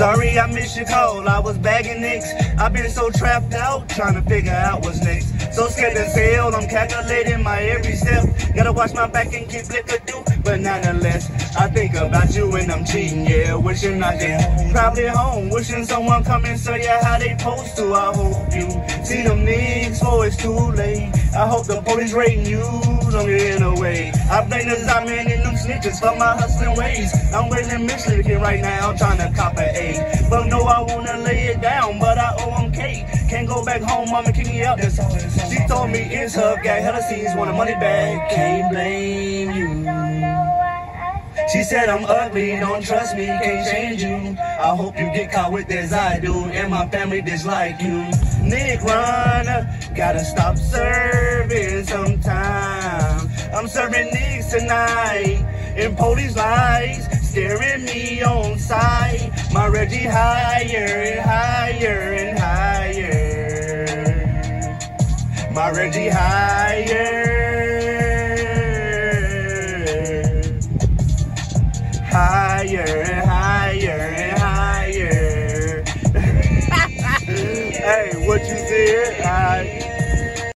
Sorry I missed your call, I was bagging nicks. I've been so trapped out, trying to figure out what's next. So scared to sail, I'm calculating my every step. Gotta watch my back and keep liquor do. But nonetheless, I think about you when I'm cheating, yeah. Wishing I could probably home, wishing someone come and show you how they supposed to. I hope you see them niggas before it's too late. I hope the police raiding you, don't get in the way. I blame the Zaman and them snitches for my hustling ways. I'm waiting Michigan right now, trying to cop an A. But no, I wanna lay back home, mama kick me out, that's all. She told me it's her, got hella scenes, want a money back, can't blame you. She said I'm ugly, don't trust me, can't change you. I hope you get caught with as I do, and my family dislike you. Nic Runner, gotta stop serving sometime. I'm serving Nicks tonight, and police lights staring me on sight. My Reggie higher and higher and My Reggie higher. higher and higher and higher. hey, what you? I